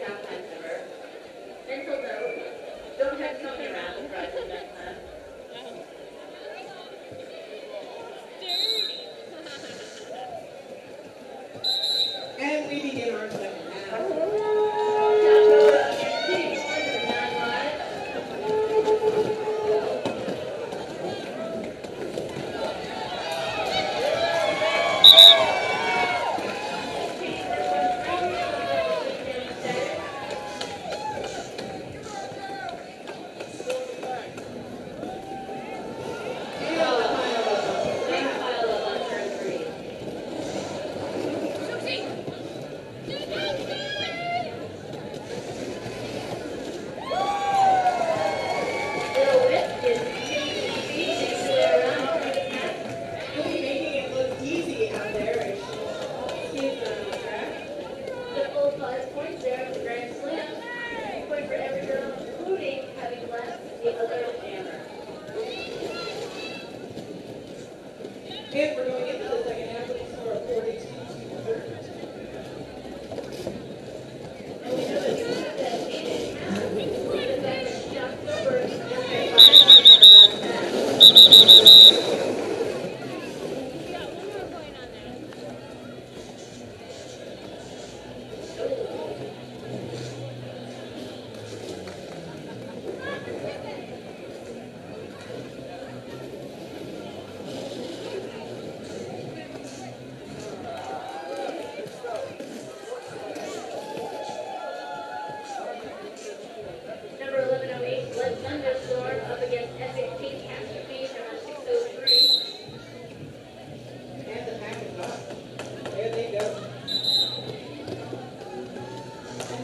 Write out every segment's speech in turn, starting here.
downtime ever. Don't have Tony around for.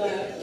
that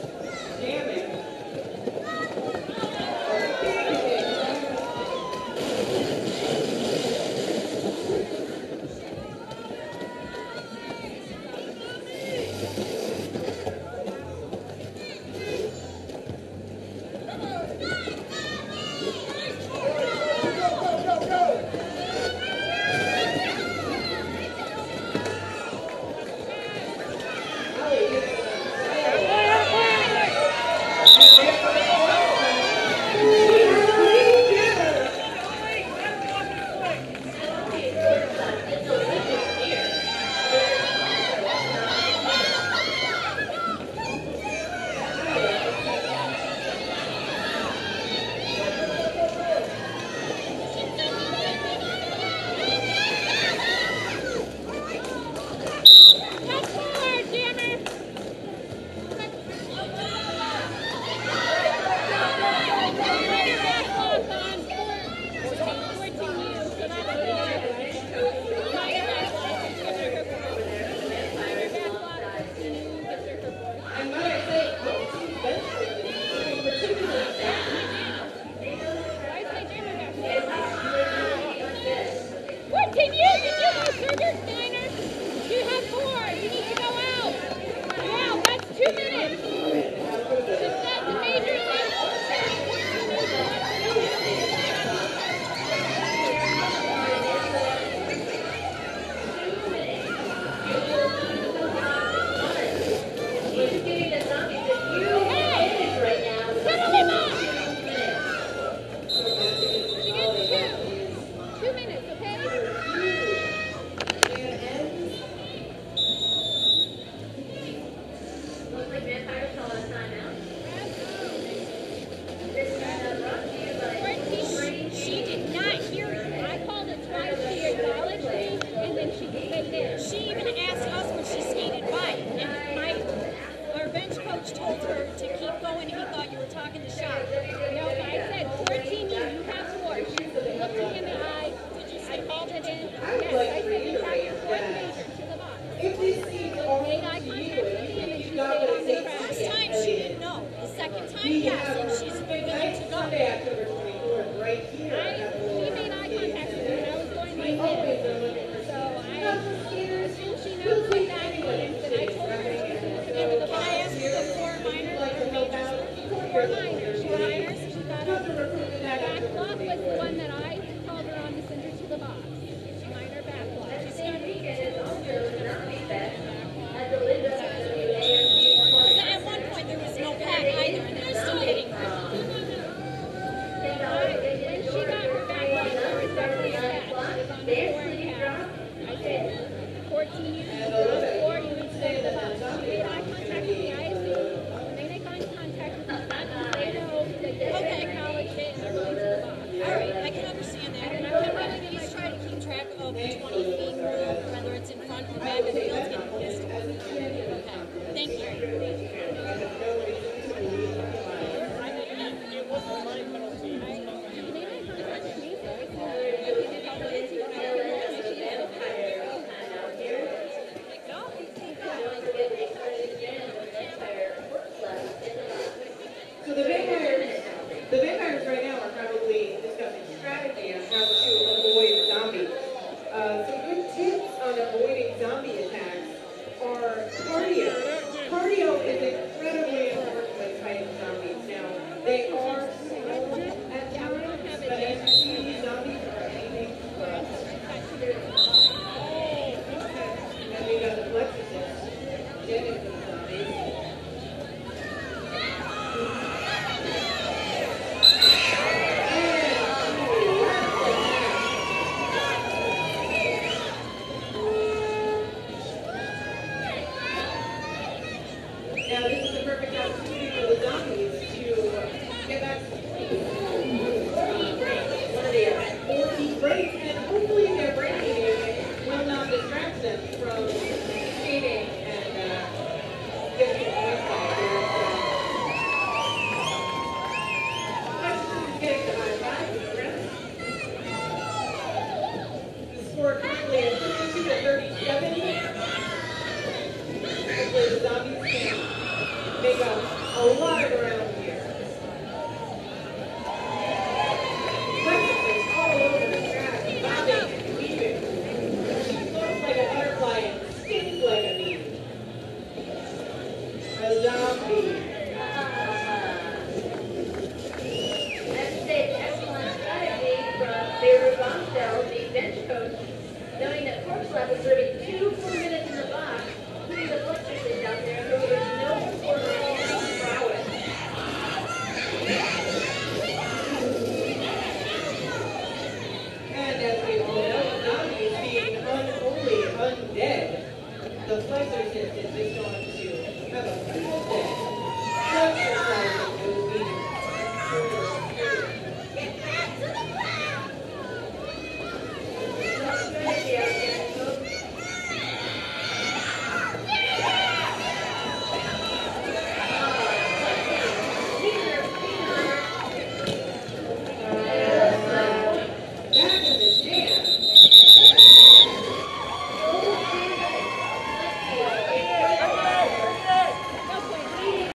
avoiding zombie attacks are cardio. Cardio is incredibly important when fighting zombies. Now, they are